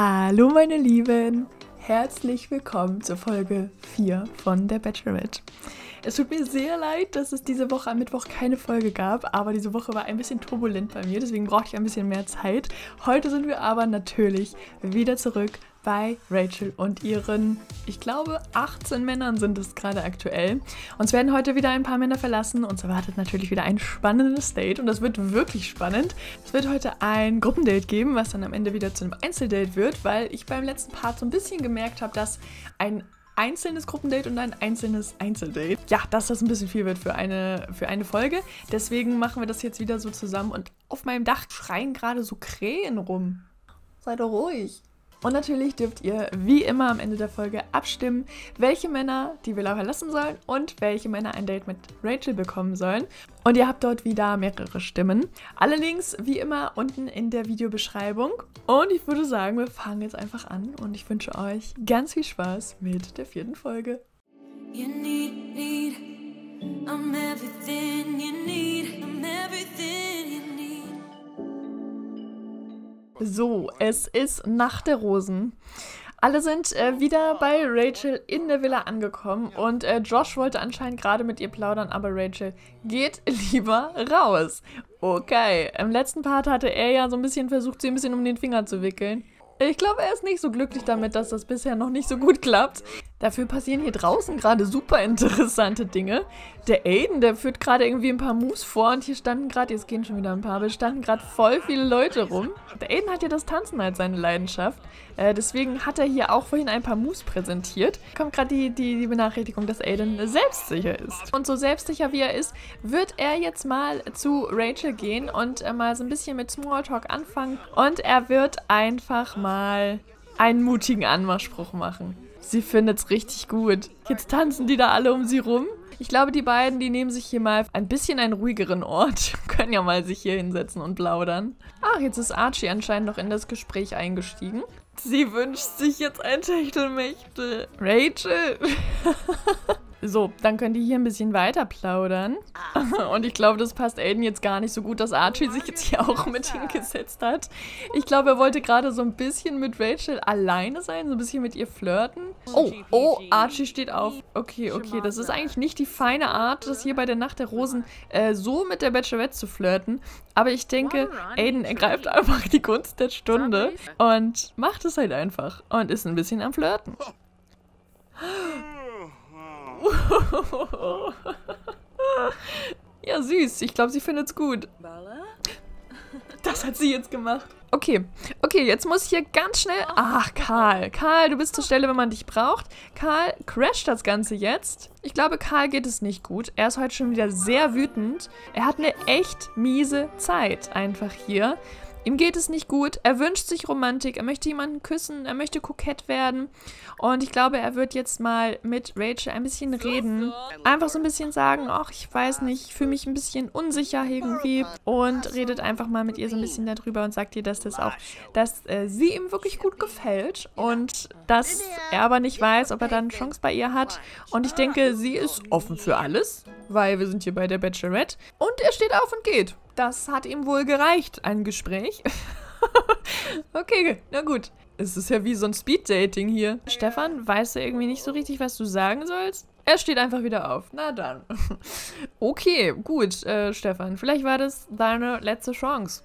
Hallo meine Lieben, herzlich willkommen zur Folge 4 von der Bachelorette. Es tut mir sehr leid, dass es diese Woche am Mittwoch keine Folge gab, aber diese Woche war ein bisschen turbulent bei mir, deswegen brauchte ich ein bisschen mehr Zeit. Heute sind wir aber natürlich wieder zurück bei Rachel und ihren, ich glaube, 18 Männern sind es gerade aktuell. Uns werden heute wieder ein paar Männer verlassen. Uns erwartet natürlich wieder ein spannendes Date und das wird wirklich spannend. Es wird heute ein Gruppendate geben, was dann am Ende wieder zu einem Einzeldate wird, weil ich beim letzten Part so ein bisschen gemerkt habe, dass ein einzelnes Gruppendate und ein einzelnes Einzeldate. Ja, dass das ein bisschen viel wird für eine, für eine Folge. Deswegen machen wir das jetzt wieder so zusammen und auf meinem Dach schreien gerade so Krähen rum. Sei doch ruhig. Und natürlich dürft ihr wie immer am Ende der Folge abstimmen, welche Männer die Villa verlassen sollen und welche Männer ein Date mit Rachel bekommen sollen. Und ihr habt dort wieder mehrere Stimmen. Alle Links wie immer unten in der Videobeschreibung. Und ich würde sagen, wir fangen jetzt einfach an und ich wünsche euch ganz viel Spaß mit der vierten Folge. You need, need, I'm. So, es ist Nacht der Rosen. Alle sind äh, wieder bei Rachel in der Villa angekommen und äh, Josh wollte anscheinend gerade mit ihr plaudern, aber Rachel geht lieber raus. Okay, im letzten Part hatte er ja so ein bisschen versucht, sie ein bisschen um den Finger zu wickeln. Ich glaube, er ist nicht so glücklich damit, dass das bisher noch nicht so gut klappt. Dafür passieren hier draußen gerade super interessante Dinge. Der Aiden, der führt gerade irgendwie ein paar Moves vor und hier standen gerade, jetzt gehen schon wieder ein paar, aber standen gerade voll viele Leute rum. Der Aiden hat ja das Tanzen als seine Leidenschaft. Äh, deswegen hat er hier auch vorhin ein paar Moves präsentiert. Kommt gerade die, die, die Benachrichtigung, dass Aiden selbstsicher ist. Und so selbstsicher wie er ist, wird er jetzt mal zu Rachel gehen und äh, mal so ein bisschen mit Smalltalk anfangen. Und er wird einfach mal einen mutigen Anmachspruch machen. Sie findet es richtig gut. Jetzt tanzen die da alle um sie rum. Ich glaube, die beiden, die nehmen sich hier mal ein bisschen einen ruhigeren Ort. Können ja mal sich hier hinsetzen und plaudern. Ach, jetzt ist Archie anscheinend noch in das Gespräch eingestiegen. Sie wünscht sich jetzt ein Techtelmechtel. Rachel. So, dann könnt ihr hier ein bisschen weiter plaudern. Und ich glaube, das passt Aiden jetzt gar nicht so gut, dass Archie sich jetzt hier auch mit hingesetzt hat. Ich glaube, er wollte gerade so ein bisschen mit Rachel alleine sein, so ein bisschen mit ihr flirten. Oh, oh, Archie steht auf. Okay, okay, das ist eigentlich nicht die feine Art, das hier bei der Nacht der Rosen äh, so mit der Bachelorette zu flirten. Aber ich denke, Aiden ergreift einfach die Gunst der Stunde und macht es halt einfach und ist ein bisschen am Flirten. ja, süß. Ich glaube, sie findet es gut. Das hat sie jetzt gemacht. Okay, okay, jetzt muss ich hier ganz schnell... Ach, Karl. Karl, du bist zur Stelle, wenn man dich braucht. Karl crasht das Ganze jetzt. Ich glaube, Karl geht es nicht gut. Er ist heute schon wieder sehr wütend. Er hat eine echt miese Zeit einfach hier. Ihm geht es nicht gut, er wünscht sich Romantik, er möchte jemanden küssen, er möchte kokett werden. Und ich glaube, er wird jetzt mal mit Rachel ein bisschen reden. Einfach so ein bisschen sagen, ach, ich weiß nicht, ich fühle mich ein bisschen unsicher irgendwie. Und redet einfach mal mit ihr so ein bisschen darüber und sagt ihr, dass das auch, dass äh, sie ihm wirklich gut gefällt. Und dass er aber nicht weiß, ob er dann eine Chance bei ihr hat. Und ich denke, sie ist offen für alles, weil wir sind hier bei der Bachelorette. Und er steht auf und geht. Das hat ihm wohl gereicht, ein Gespräch. okay, na gut. Es ist ja wie so ein Speed-Dating hier. Stefan, weißt du irgendwie nicht so richtig, was du sagen sollst? Er steht einfach wieder auf. Na dann. okay, gut, äh, Stefan. Vielleicht war das deine letzte Chance.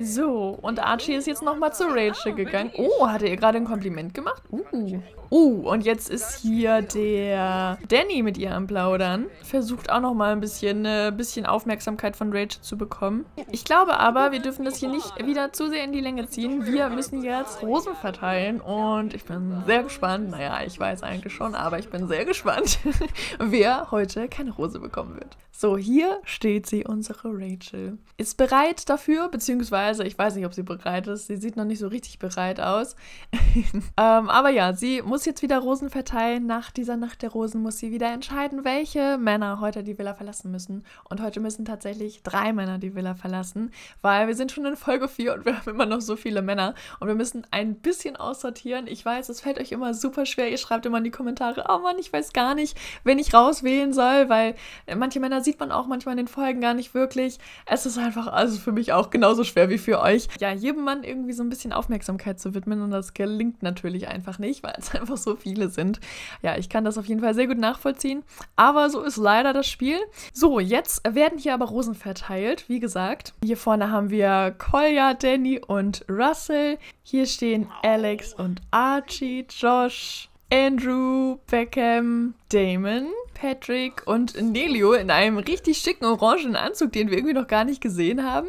So, und Archie ist jetzt nochmal zu Rachel gegangen. Oh, hat er ihr gerade ein Kompliment gemacht? Uh. Uh, und jetzt ist hier der Danny mit ihr am Plaudern. Versucht auch nochmal ein bisschen, äh, bisschen Aufmerksamkeit von Rachel zu bekommen. Ich glaube aber, wir dürfen das hier nicht wieder zu sehr in die Länge ziehen. Wir müssen jetzt Rosen verteilen und ich bin sehr gespannt. Naja, ich weiß eigentlich schon, aber ich bin sehr gespannt, wer heute keine Rose bekommen wird. So, hier steht sie, unsere Rachel. Ist bereit dafür, beziehungsweise ich weiß nicht, ob sie bereit ist. Sie sieht noch nicht so richtig bereit aus. ähm, aber ja, sie muss jetzt wieder Rosen verteilen. Nach dieser Nacht der Rosen muss sie wieder entscheiden, welche Männer heute die Villa verlassen müssen. Und heute müssen tatsächlich drei Männer die Villa verlassen, weil wir sind schon in Folge 4 und wir haben immer noch so viele Männer. Und wir müssen ein bisschen aussortieren. Ich weiß, es fällt euch immer super schwer. Ihr schreibt immer in die Kommentare, oh Mann, ich weiß gar nicht, wen ich rauswählen soll, weil manche Männer sieht man auch manchmal in den Folgen gar nicht wirklich. Es ist einfach, also für mich auch genauso schwer wie für euch, ja, jedem Mann irgendwie so ein bisschen Aufmerksamkeit zu widmen und das gelingt natürlich einfach nicht, weil es einfach so viele sind. Ja, ich kann das auf jeden Fall sehr gut nachvollziehen, aber so ist leider das Spiel. So, jetzt werden hier aber Rosen verteilt, wie gesagt. Hier vorne haben wir Kolja, Danny und Russell. Hier stehen Alex und Archie, Josh, Andrew, Beckham, Damon, Patrick und Nelio in einem richtig schicken orangen Anzug, den wir irgendwie noch gar nicht gesehen haben.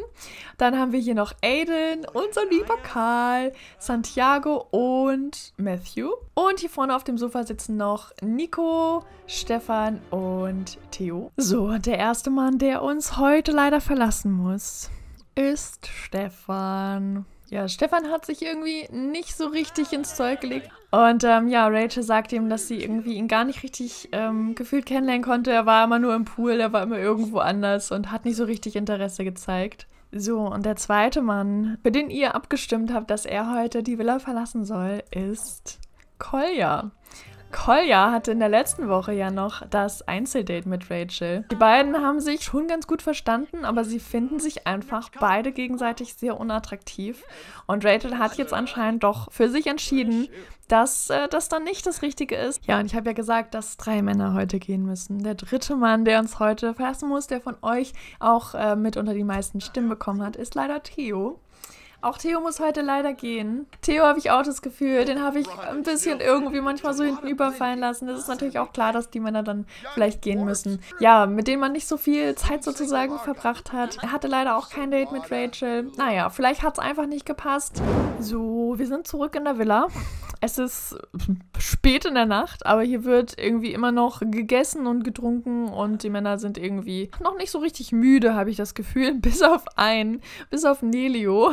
Dann haben wir hier noch Aiden, unser lieber Karl, Santiago und Matthew. Und hier vorne auf dem Sofa sitzen noch Nico, Stefan und Theo. So, der erste Mann, der uns heute leider verlassen muss, ist Stefan. Ja, Stefan hat sich irgendwie nicht so richtig ins Zeug gelegt. Und ähm, ja, Rachel sagt ihm, dass sie irgendwie ihn gar nicht richtig ähm, gefühlt kennenlernen konnte. Er war immer nur im Pool, er war immer irgendwo anders und hat nicht so richtig Interesse gezeigt. So, und der zweite Mann, für den ihr abgestimmt habt, dass er heute die Villa verlassen soll, ist Kolja. Kolja hatte in der letzten Woche ja noch das Einzeldate mit Rachel. Die beiden haben sich schon ganz gut verstanden, aber sie finden sich einfach beide gegenseitig sehr unattraktiv. Und Rachel hat jetzt anscheinend doch für sich entschieden, dass äh, das dann nicht das Richtige ist. Ja, und ich habe ja gesagt, dass drei Männer heute gehen müssen. Der dritte Mann, der uns heute verlassen muss, der von euch auch äh, mit unter die meisten Stimmen bekommen hat, ist leider Theo. Auch Theo muss heute leider gehen. Theo habe ich auch das Gefühl, den habe ich ein bisschen irgendwie manchmal so hinten überfallen lassen. Das ist natürlich auch klar, dass die Männer dann vielleicht gehen müssen. Ja, mit denen man nicht so viel Zeit sozusagen verbracht hat. Er hatte leider auch kein Date mit Rachel. Naja, vielleicht hat es einfach nicht gepasst. So, wir sind zurück in der Villa. Es ist spät in der Nacht, aber hier wird irgendwie immer noch gegessen und getrunken und die Männer sind irgendwie noch nicht so richtig müde, habe ich das Gefühl. Bis auf einen, bis auf Nelio.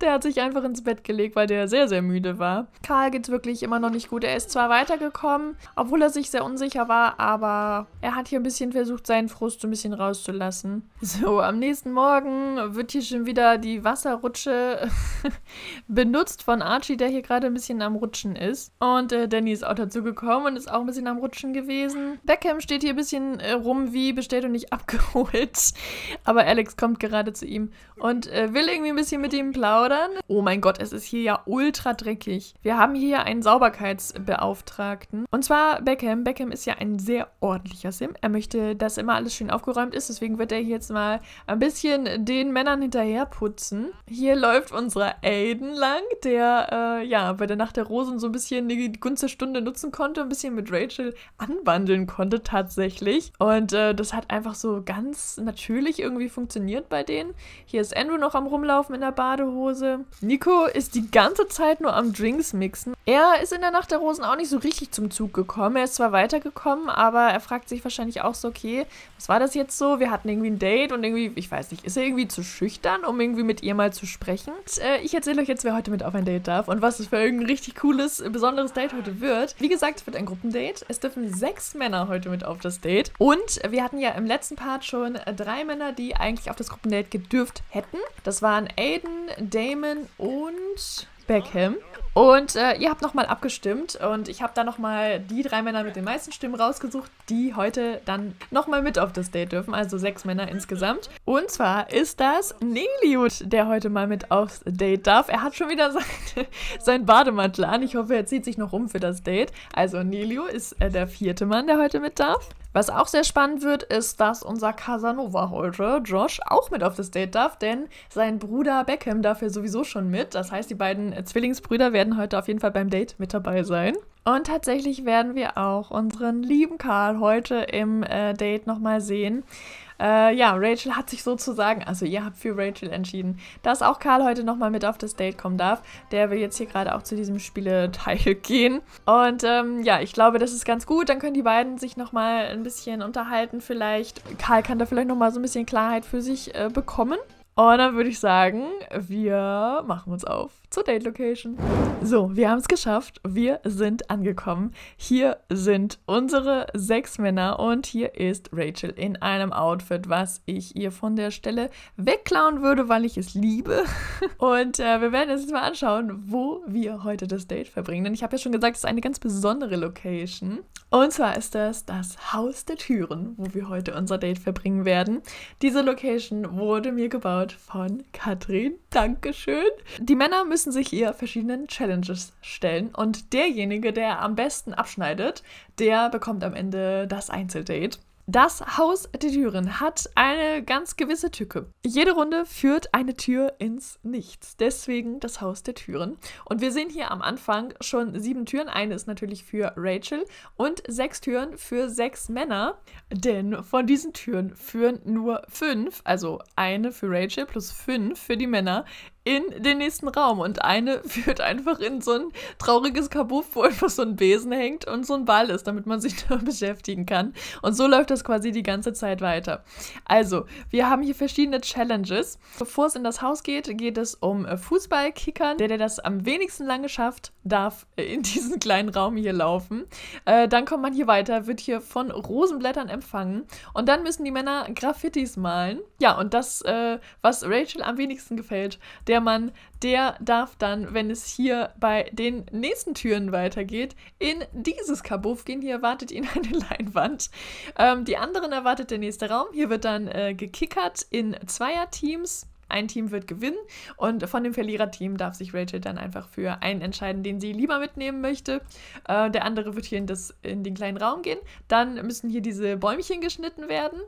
Der hat sich einfach ins Bett gelegt, weil der sehr, sehr müde war. Karl geht's wirklich immer noch nicht gut. Er ist zwar weitergekommen, obwohl er sich sehr unsicher war, aber er hat hier ein bisschen versucht, seinen Frust ein bisschen rauszulassen. So, am nächsten Morgen wird hier schon wieder die Wasserrutsche benutzt von Archie, der hier gerade ein bisschen am Rutschen ist. Und äh, Danny ist auch dazu gekommen und ist auch ein bisschen am Rutschen gewesen. Beckham steht hier ein bisschen äh, rum wie bestellt und nicht abgeholt. Aber Alex kommt gerade zu ihm und äh, will irgendwie ein bisschen mit ihm plaudern. Oh mein Gott, es ist hier ja ultra dreckig. Wir haben hier einen Sauberkeitsbeauftragten. Und zwar Beckham. Beckham ist ja ein sehr ordentlicher Sim. Er möchte, dass immer alles schön aufgeräumt ist. Deswegen wird er hier jetzt mal ein bisschen den Männern hinterher putzen. Hier läuft unser Aiden lang, der äh, ja bei der Nacht der Rosen so ein bisschen die Gunst der Stunde nutzen konnte, ein bisschen mit Rachel anwandeln konnte tatsächlich. Und äh, das hat einfach so ganz natürlich irgendwie funktioniert bei denen. Hier ist Andrew noch am rumlaufen in der Bade. Badehose. Nico ist die ganze Zeit nur am Drinks mixen. Er ist in der Nacht der Rosen auch nicht so richtig zum Zug gekommen. Er ist zwar weitergekommen, aber er fragt sich wahrscheinlich auch so, okay, was war das jetzt so? Wir hatten irgendwie ein Date und irgendwie, ich weiß nicht, ist er irgendwie zu schüchtern, um irgendwie mit ihr mal zu sprechen? Und, äh, ich erzähle euch jetzt, wer heute mit auf ein Date darf und was es für ein richtig cooles, besonderes Date heute wird. Wie gesagt, es wird ein Gruppendate. Es dürfen sechs Männer heute mit auf das Date. Und wir hatten ja im letzten Part schon drei Männer, die eigentlich auf das Gruppendate gedürft hätten. Das waren Aiden, Damon und Beckham. Und äh, ihr habt nochmal abgestimmt und ich habe da nochmal die drei Männer mit den meisten Stimmen rausgesucht, die heute dann nochmal mit auf das Date dürfen. Also sechs Männer insgesamt. Und zwar ist das Neliut, der heute mal mit aufs Date darf. Er hat schon wieder sein, sein Bademantel an. Ich hoffe, er zieht sich noch um für das Date. Also Nelio ist äh, der vierte Mann, der heute mit darf. Was auch sehr spannend wird, ist, dass unser Casanova heute, Josh, auch mit auf das Date darf, denn sein Bruder Beckham darf ja sowieso schon mit. Das heißt, die beiden Zwillingsbrüder werden heute auf jeden Fall beim Date mit dabei sein. Und tatsächlich werden wir auch unseren lieben Karl heute im äh, Date nochmal sehen. Äh, ja, Rachel hat sich sozusagen, also ihr habt für Rachel entschieden, dass auch Karl heute nochmal mit auf das Date kommen darf. Der will jetzt hier gerade auch zu diesem Spieleteil gehen. Und ähm, ja, ich glaube, das ist ganz gut. Dann können die beiden sich nochmal ein bisschen unterhalten vielleicht. Karl kann da vielleicht nochmal so ein bisschen Klarheit für sich äh, bekommen. Und dann würde ich sagen, wir machen uns auf zur Date Location. So, wir haben es geschafft. Wir sind angekommen. Hier sind unsere sechs Männer und hier ist Rachel in einem Outfit, was ich ihr von der Stelle wegklauen würde, weil ich es liebe. Und äh, wir werden uns jetzt mal anschauen, wo wir heute das Date verbringen. Denn ich habe ja schon gesagt, es ist eine ganz besondere Location. Und zwar ist das das Haus der Türen, wo wir heute unser Date verbringen werden. Diese Location wurde mir gebaut wird von Katrin. Dankeschön. Die Männer müssen sich ihr verschiedenen Challenges stellen und derjenige, der am besten abschneidet, der bekommt am Ende das Einzeldate. Das Haus der Türen hat eine ganz gewisse Tücke. Jede Runde führt eine Tür ins Nichts. Deswegen das Haus der Türen. Und wir sehen hier am Anfang schon sieben Türen. Eine ist natürlich für Rachel und sechs Türen für sechs Männer. Denn von diesen Türen führen nur fünf, also eine für Rachel plus fünf für die Männer, in den nächsten Raum und eine führt einfach in so ein trauriges Kabuff, wo einfach so ein Besen hängt und so ein Ball ist, damit man sich da beschäftigen kann. Und so läuft das quasi die ganze Zeit weiter. Also, wir haben hier verschiedene Challenges. Bevor es in das Haus geht, geht es um Fußballkickern. Der, der das am wenigsten lange schafft, darf in diesen kleinen Raum hier laufen. Äh, dann kommt man hier weiter, wird hier von Rosenblättern empfangen und dann müssen die Männer Graffitis malen. Ja, und das, äh, was Rachel am wenigsten gefällt, der Mann, der darf dann, wenn es hier bei den nächsten Türen weitergeht, in dieses Kabuff gehen. Hier erwartet ihn eine Leinwand. Ähm, die anderen erwartet der nächste Raum. Hier wird dann äh, gekickert in Zweierteams. Ein Team wird gewinnen und von dem Verliererteam darf sich Rachel dann einfach für einen entscheiden, den sie lieber mitnehmen möchte. Äh, der andere wird hier in, das, in den kleinen Raum gehen. Dann müssen hier diese Bäumchen geschnitten werden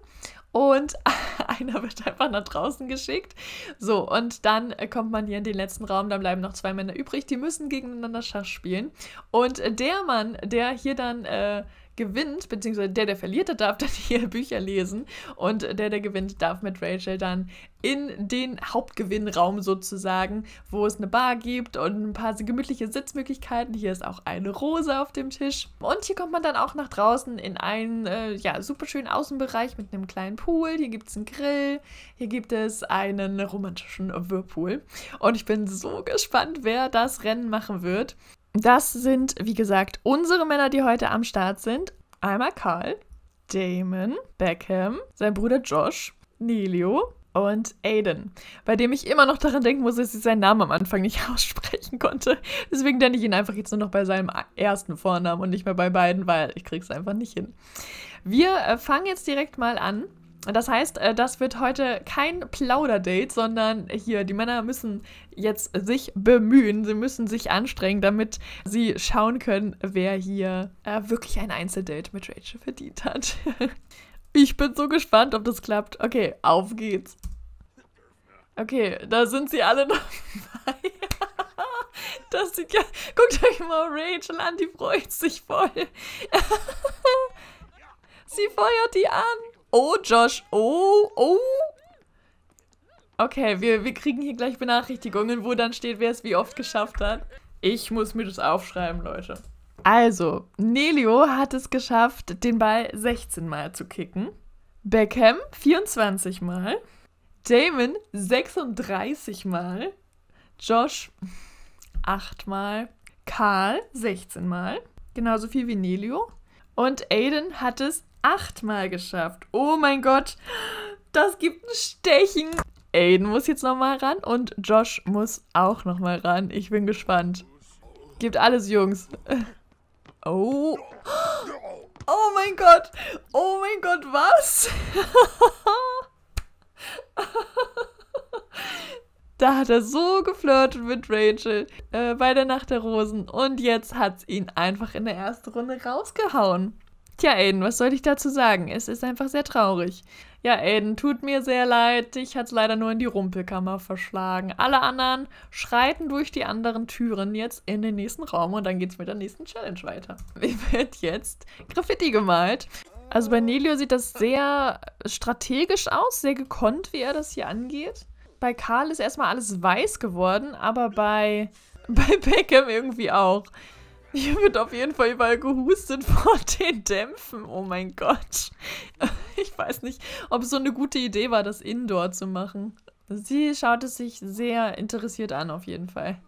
und einer wird einfach nach draußen geschickt. So, und dann kommt man hier in den letzten Raum, dann bleiben noch zwei Männer übrig, die müssen gegeneinander Schach spielen. Und der Mann, der hier dann äh, gewinnt, beziehungsweise der, der verliert, der darf dann hier Bücher lesen und der, der gewinnt, darf mit Rachel dann in den Hauptgewinnraum sozusagen, wo es eine Bar gibt und ein paar gemütliche Sitzmöglichkeiten. Hier ist auch eine Rose auf dem Tisch. Und hier kommt man dann auch nach draußen in einen, äh, ja, super schönen Außenbereich mit einem kleinen Pool. Hier gibt es einen Grill. Hier gibt es einen romantischen Whirlpool. Und ich bin so gespannt, wer das Rennen machen wird. Das sind, wie gesagt, unsere Männer, die heute am Start sind. Einmal Karl, Damon, Beckham, sein Bruder Josh, Nelio und Aiden, bei dem ich immer noch daran denken muss, dass ich seinen Namen am Anfang nicht aussprechen konnte. Deswegen nenne ich ihn einfach jetzt nur noch bei seinem ersten Vornamen und nicht mehr bei beiden, weil ich krieg's einfach nicht hin. Wir äh, fangen jetzt direkt mal an das heißt, äh, das wird heute kein Plauderdate, sondern hier, die Männer müssen jetzt sich bemühen, sie müssen sich anstrengen, damit sie schauen können, wer hier äh, wirklich ein Einzeldate mit Rachel verdient hat. ich bin so gespannt, ob das klappt. Okay, auf geht's. Okay, da sind sie alle noch dabei. Das sieht ja. Guckt euch mal Rachel an, die freut sich voll. sie feuert die an. Oh, Josh. Oh, oh. Okay, wir, wir kriegen hier gleich Benachrichtigungen, wo dann steht, wer es wie oft geschafft hat. Ich muss mir das aufschreiben, Leute. Also, Nelio hat es geschafft, den Ball 16 Mal zu kicken. Beckham 24 Mal. Damon 36 Mal. Josh 8 Mal. Karl 16 Mal. Genauso viel wie Nelio. Und Aiden hat es achtmal geschafft. Oh mein Gott, das gibt ein Stechen. Aiden muss jetzt nochmal ran und Josh muss auch nochmal ran. Ich bin gespannt. Gibt alles, Jungs. Oh. Oh mein Gott. Oh mein Gott, was? Da hat er so geflirtet mit Rachel äh, bei der Nacht der Rosen. Und jetzt hat es ihn einfach in der ersten Runde rausgehauen. Tja, Aiden, was soll ich dazu sagen? Es ist einfach sehr traurig. Ja, Aiden, tut mir sehr leid. Ich hat's leider nur in die Rumpelkammer verschlagen. Alle anderen schreiten durch die anderen Türen jetzt in den nächsten Raum und dann geht's mit der nächsten Challenge weiter. Wie wird jetzt Graffiti gemalt? Also bei Nelio sieht das sehr strategisch aus, sehr gekonnt, wie er das hier angeht. Bei Karl ist erstmal alles weiß geworden, aber bei, bei Beckham irgendwie auch. Hier wird auf jeden Fall überall gehustet vor den Dämpfen. Oh mein Gott. Ich weiß nicht, ob es so eine gute Idee war, das Indoor zu machen. Sie schaut es sich sehr interessiert an, auf jeden Fall.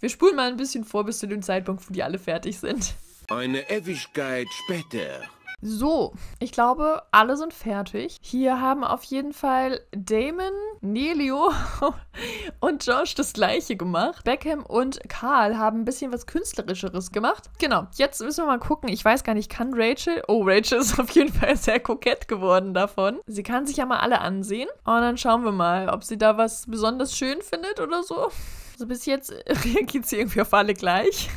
Wir spulen mal ein bisschen vor bis zu dem Zeitpunkt, wo die alle fertig sind. Eine Ewigkeit später. So, ich glaube, alle sind fertig. Hier haben auf jeden Fall Damon, Nelio und Josh das gleiche gemacht. Beckham und Karl haben ein bisschen was Künstlerischeres gemacht. Genau, jetzt müssen wir mal gucken. Ich weiß gar nicht, kann Rachel... Oh, Rachel ist auf jeden Fall sehr kokett geworden davon. Sie kann sich ja mal alle ansehen. Und dann schauen wir mal, ob sie da was besonders schön findet oder so. Also bis jetzt reagiert sie irgendwie auf alle gleich.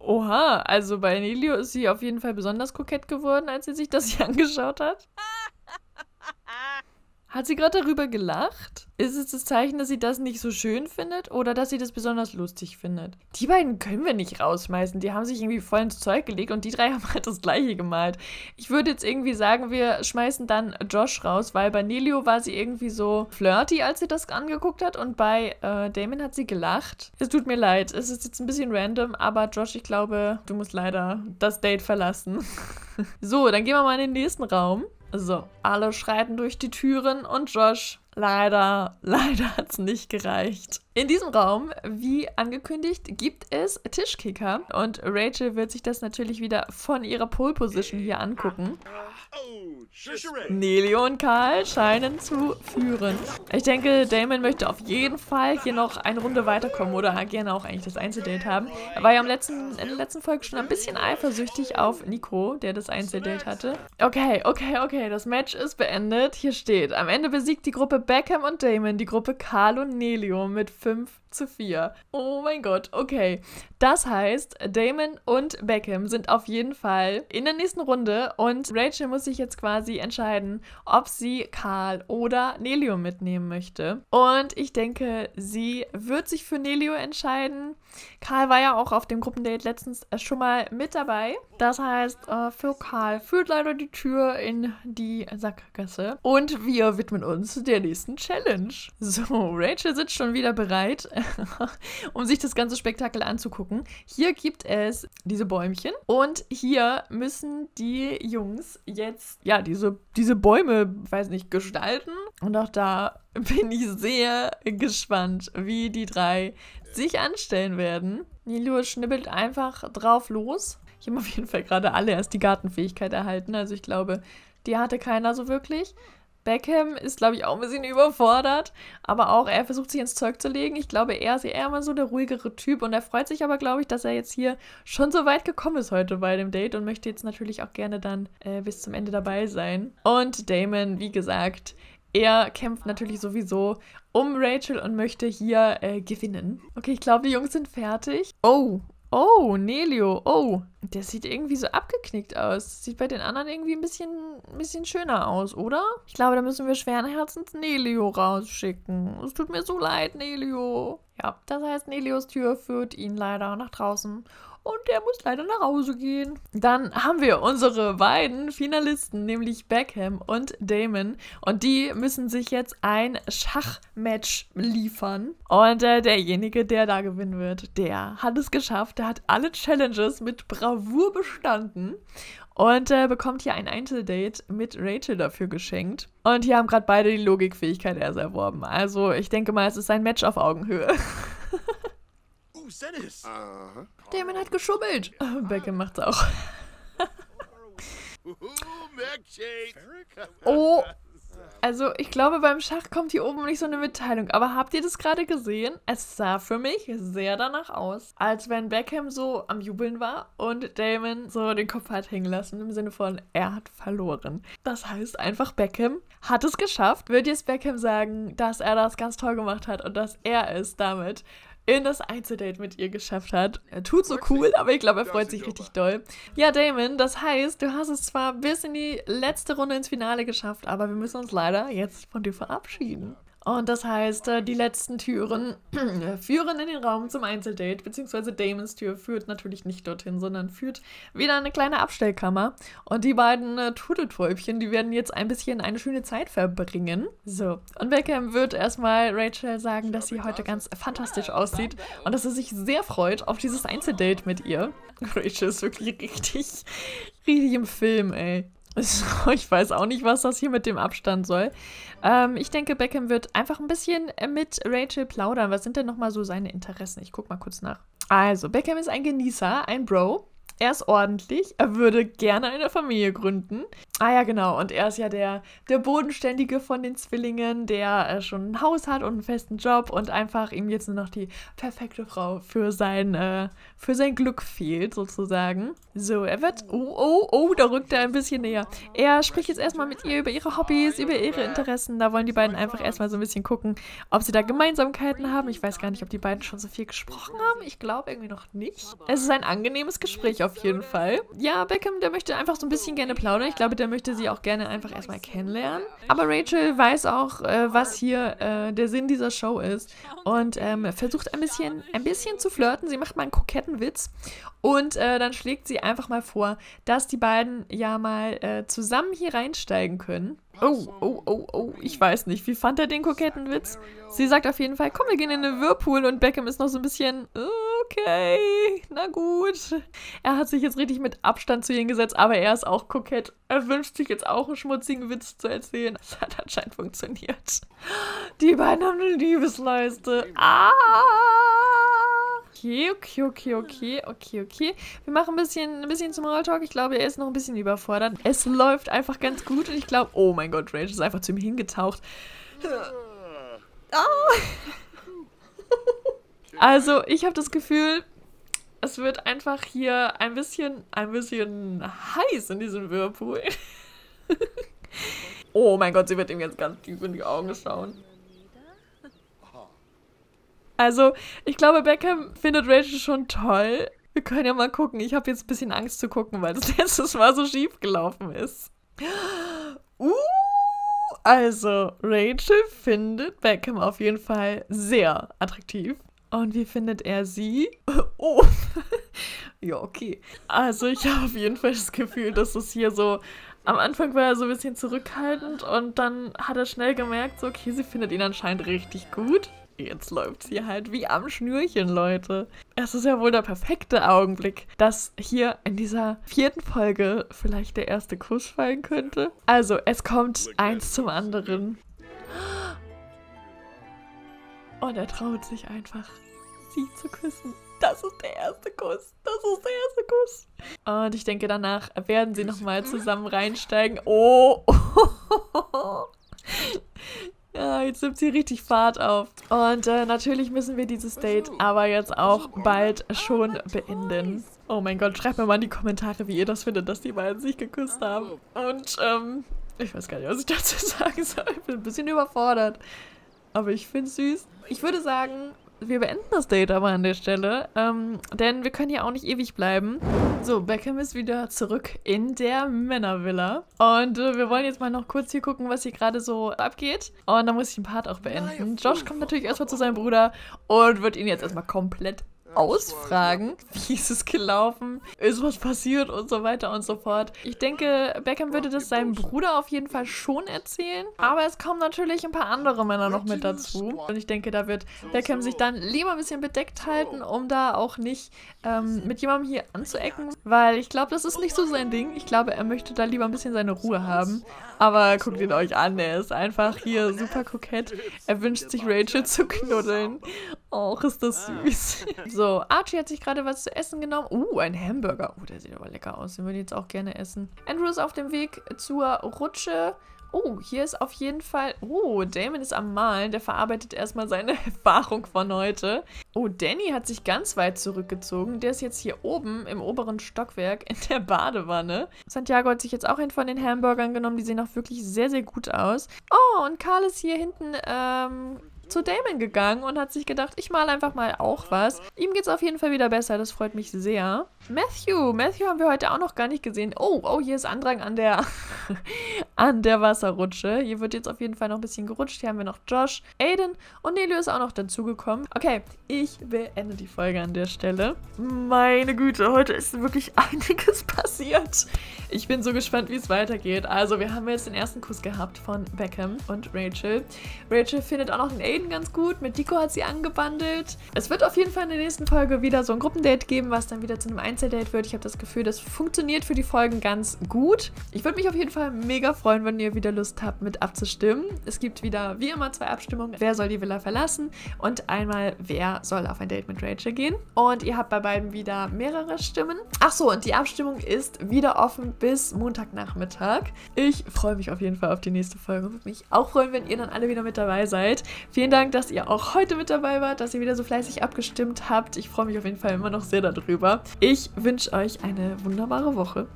Oha, also bei Nelio ist sie auf jeden Fall besonders kokett geworden, als sie sich das hier angeschaut hat. Hat sie gerade darüber gelacht? Ist es das Zeichen, dass sie das nicht so schön findet oder dass sie das besonders lustig findet? Die beiden können wir nicht rausschmeißen. Die haben sich irgendwie voll ins Zeug gelegt und die drei haben halt das gleiche gemalt. Ich würde jetzt irgendwie sagen, wir schmeißen dann Josh raus, weil bei Nelio war sie irgendwie so flirty, als sie das angeguckt hat und bei äh, Damon hat sie gelacht. Es tut mir leid, es ist jetzt ein bisschen random, aber Josh, ich glaube, du musst leider das Date verlassen. so, dann gehen wir mal in den nächsten Raum. So, alle schreiten durch die Türen und Josh, leider, leider hat es nicht gereicht. In diesem Raum, wie angekündigt, gibt es Tischkicker und Rachel wird sich das natürlich wieder von ihrer Pole Position hier angucken. Nelio und Karl scheinen zu führen. Ich denke, Damon möchte auf jeden Fall hier noch eine Runde weiterkommen oder gerne auch eigentlich das Einzeldate haben. Er war ja im letzten, in der letzten Folge schon ein bisschen eifersüchtig auf Nico, der das Einzeldate hatte. Okay, okay, okay, das Match ist beendet. Hier steht, am Ende besiegt die Gruppe Beckham und Damon die Gruppe Karl und Nelio mit 5 zu 4. Oh mein Gott, okay. Das heißt, Damon und Beckham sind auf jeden Fall in der nächsten Runde und Rachel muss sich jetzt quasi entscheiden, ob sie Karl oder Nelio mitnehmen möchte. Und ich denke, sie wird sich für Nelio entscheiden. Karl war ja auch auf dem Gruppendate letztens schon mal mit dabei. Das heißt, äh, für Karl führt leider die Tür in die Sackgasse. Und wir widmen uns der nächsten Challenge. So, Rachel sitzt schon wieder bereit. um sich das ganze Spektakel anzugucken. Hier gibt es diese Bäumchen und hier müssen die Jungs jetzt, ja, diese, diese Bäume, weiß nicht, gestalten. Und auch da bin ich sehr gespannt, wie die drei sich anstellen werden. Nilo schnibbelt einfach drauf los. Ich habe auf jeden Fall gerade alle erst die Gartenfähigkeit erhalten. Also ich glaube, die hatte keiner so wirklich. Beckham ist, glaube ich, auch ein bisschen überfordert, aber auch er versucht sich ins Zeug zu legen. Ich glaube, er ist eher mal so der ruhigere Typ und er freut sich aber, glaube ich, dass er jetzt hier schon so weit gekommen ist heute bei dem Date und möchte jetzt natürlich auch gerne dann äh, bis zum Ende dabei sein. Und Damon, wie gesagt, er kämpft natürlich sowieso um Rachel und möchte hier äh, gewinnen. Okay, ich glaube, die Jungs sind fertig. Oh, Oh, Nelio. Oh, der sieht irgendwie so abgeknickt aus. Sieht bei den anderen irgendwie ein bisschen, ein bisschen schöner aus, oder? Ich glaube, da müssen wir schweren Herzens Nelio rausschicken. Es tut mir so leid, Nelio. Ja, das heißt, Nelios Tür führt ihn leider nach draußen und er muss leider nach Hause gehen. Dann haben wir unsere beiden Finalisten, nämlich Beckham und Damon. Und die müssen sich jetzt ein Schachmatch liefern. Und äh, derjenige, der da gewinnen wird, der hat es geschafft. Der hat alle Challenges mit Bravour bestanden. Und äh, bekommt hier ein Einzeldate mit Rachel dafür geschenkt. Und hier haben gerade beide die Logikfähigkeit erst erworben. Also ich denke mal, es ist ein Match auf Augenhöhe. Dennis. Uh -huh. Damon hat geschummelt. Oh, Beckham macht's auch. oh. Also, ich glaube, beim Schach kommt hier oben nicht so eine Mitteilung. Aber habt ihr das gerade gesehen? Es sah für mich sehr danach aus, als wenn Beckham so am Jubeln war und Damon so den Kopf hat hängen lassen, im Sinne von, er hat verloren. Das heißt einfach, Beckham hat es geschafft. Wird jetzt Beckham sagen, dass er das ganz toll gemacht hat und dass er es damit in das Einzeldate mit ihr geschafft hat. Er tut so cool, aber ich glaube, er freut sich richtig doll. Ja, Damon, das heißt, du hast es zwar bis in die letzte Runde ins Finale geschafft, aber wir müssen uns leider jetzt von dir verabschieden. Und das heißt, äh, die letzten Türen führen in den Raum zum Einzeldate, beziehungsweise Damons Tür führt natürlich nicht dorthin, sondern führt wieder eine kleine Abstellkammer. Und die beiden äh, Turteltäubchen, die werden jetzt ein bisschen eine schöne Zeit verbringen. So, und Beckham wird erstmal Rachel sagen, dass sie heute ganz fantastisch aussieht und dass er sich sehr freut auf dieses Einzeldate mit ihr. Rachel ist wirklich richtig, richtig im Film, ey. ich weiß auch nicht, was das hier mit dem Abstand soll. Ähm, ich denke, Beckham wird einfach ein bisschen mit Rachel plaudern. Was sind denn nochmal so seine Interessen? Ich guck mal kurz nach. Also, Beckham ist ein Genießer, ein Bro. Er ist ordentlich, er würde gerne eine Familie gründen. Ah ja, genau. Und er ist ja der, der Bodenständige von den Zwillingen, der äh, schon ein Haus hat und einen festen Job und einfach ihm jetzt nur noch die perfekte Frau für sein, äh, für sein Glück fehlt, sozusagen. So, er wird. Oh, oh, oh, da rückt er ein bisschen näher. Er spricht jetzt erstmal mit ihr über ihre Hobbys, über ihre Interessen. Da wollen die beiden einfach erstmal so ein bisschen gucken, ob sie da Gemeinsamkeiten haben. Ich weiß gar nicht, ob die beiden schon so viel gesprochen haben. Ich glaube irgendwie noch nicht. Es ist ein angenehmes Gespräch auf jeden Fall. Ja, Beckham, der möchte einfach so ein bisschen gerne plaudern. Ich glaube, der möchte sie auch gerne einfach erstmal kennenlernen. Aber Rachel weiß auch, äh, was hier äh, der Sinn dieser Show ist und ähm, versucht ein bisschen, ein bisschen zu flirten. Sie macht mal einen koketten Witz und äh, dann schlägt sie einfach mal vor, dass die beiden ja mal äh, zusammen hier reinsteigen können. Oh, oh, oh, oh, ich weiß nicht. Wie fand er den koketten Witz? Sie sagt auf jeden Fall, komm, wir gehen in den Whirlpool und Beckham ist noch so ein bisschen, okay, na gut. Er hat sich jetzt richtig mit Abstand zu ihr gesetzt, aber er ist auch kokett. Er wünscht sich jetzt auch einen schmutzigen Witz zu erzählen. Das hat anscheinend funktioniert. Die beiden haben eine Liebesleiste. Ah! Okay, okay, okay, okay, okay, okay. Wir machen ein bisschen, ein bisschen Smalltalk. Ich glaube, er ist noch ein bisschen überfordert. Es läuft einfach ganz gut und ich glaube, oh mein Gott, Rage ist einfach zu ihm hingetaucht. Oh. Also, ich habe das Gefühl, es wird einfach hier ein bisschen, ein bisschen heiß in diesem Whirlpool. oh mein Gott, sie wird ihm jetzt ganz tief in die Augen schauen. Also, ich glaube, Beckham findet Rachel schon toll. Wir können ja mal gucken. Ich habe jetzt ein bisschen Angst zu gucken, weil das letztes Mal so schief gelaufen ist. Uh, also, Rachel findet Beckham auf jeden Fall sehr attraktiv. Und wie findet er sie? Oh. ja, okay. Also, ich habe auf jeden Fall das Gefühl, dass es hier so. Am Anfang war er so ein bisschen zurückhaltend und dann hat er schnell gemerkt, so, okay, sie findet ihn anscheinend richtig gut. Jetzt läuft sie halt wie am Schnürchen, Leute. Es ist ja wohl der perfekte Augenblick, dass hier in dieser vierten Folge vielleicht der erste Kuss fallen könnte. Also, es kommt eins zum anderen. Und er traut sich einfach, sie zu küssen. Das ist der erste Kuss. Das ist der erste Kuss. Und ich denke, danach werden sie nochmal zusammen reinsteigen. Oh. Ja, jetzt nimmt sie richtig Fahrt auf. Und äh, natürlich müssen wir dieses Date aber jetzt auch bald schon beenden. Oh mein Gott, schreibt mir mal in die Kommentare, wie ihr das findet, dass die beiden sich geküsst haben. Und, ähm, ich weiß gar nicht, was ich dazu sagen soll. Ich bin ein bisschen überfordert. Aber ich finde es süß. Ich würde sagen, wir beenden das Date aber an der Stelle, ähm, denn wir können hier auch nicht ewig bleiben. So, Beckham ist wieder zurück in der Männervilla. Und äh, wir wollen jetzt mal noch kurz hier gucken, was hier gerade so abgeht. Und dann muss ich den Part auch beenden. Josh kommt natürlich erstmal zu seinem Bruder und wird ihn jetzt erstmal komplett ausfragen, wie ist es gelaufen, ist was passiert und so weiter und so fort. Ich denke, Beckham würde das seinem Bruder auf jeden Fall schon erzählen, aber es kommen natürlich ein paar andere Männer noch mit dazu. Und ich denke, da wird Beckham sich dann lieber ein bisschen bedeckt halten, um da auch nicht ähm, mit jemandem hier anzuecken, weil ich glaube, das ist nicht so sein Ding. Ich glaube, er möchte da lieber ein bisschen seine Ruhe haben. Aber guckt ihn euch an, er ist einfach hier super kokett. Er wünscht sich Rachel zu knuddeln. Och, ist das süß. So, Archie hat sich gerade was zu essen genommen. Uh, ein Hamburger. Uh, der sieht aber lecker aus. Den würde ich jetzt auch gerne essen. Andrew ist auf dem Weg zur Rutsche. Oh, hier ist auf jeden Fall... Oh, Damon ist am Malen. Der verarbeitet erstmal seine Erfahrung von heute. Oh, Danny hat sich ganz weit zurückgezogen. Der ist jetzt hier oben im oberen Stockwerk in der Badewanne. Santiago hat sich jetzt auch einen von den Hamburgern genommen. Die sehen auch wirklich sehr, sehr gut aus. Oh, und Karl ist hier hinten ähm, zu Damon gegangen und hat sich gedacht, ich male einfach mal auch was. Ihm geht es auf jeden Fall wieder besser, das freut mich sehr. Matthew, Matthew haben wir heute auch noch gar nicht gesehen. Oh, oh, hier ist Andrang an der, an der Wasserrutsche. Hier wird jetzt auf jeden Fall noch ein bisschen gerutscht. Hier haben wir noch Josh, Aiden und Nelio ist auch noch dazugekommen. Okay, ich beende die Folge an der Stelle. Meine Güte, heute ist wirklich einiges passiert. Ich bin so gespannt, wie es weitergeht. Also, wir haben jetzt den ersten Kuss gehabt von Beckham und Rachel. Rachel findet auch noch den Aiden Aiden ganz gut. Mit Dico hat sie angebandelt. Es wird auf jeden Fall in der nächsten Folge wieder so ein Gruppendate geben, was dann wieder zu einem Einzeldate wird. Ich habe das Gefühl, das funktioniert für die Folgen ganz gut. Ich würde mich auf jeden Fall mega freuen, wenn ihr wieder Lust habt, mit abzustimmen. Es gibt wieder wie immer zwei Abstimmungen. Wer soll die Villa verlassen? Und einmal, wer soll auf ein Date mit Rachel gehen? Und ihr habt bei beiden wieder mehrere Stimmen. Ach so, und die Abstimmung ist wieder offen bis Montagnachmittag. Ich freue mich auf jeden Fall auf die nächste Folge würde mich auch freuen, wenn ihr dann alle wieder mit dabei seid. Vielen Dank, dass ihr auch heute mit dabei wart, dass ihr wieder so fleißig abgestimmt habt. Ich freue mich auf jeden Fall immer noch sehr darüber. Ich wünsche euch eine wunderbare Woche.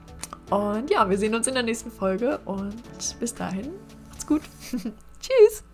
Und ja, wir sehen uns in der nächsten Folge und bis dahin, macht's gut. Tschüss.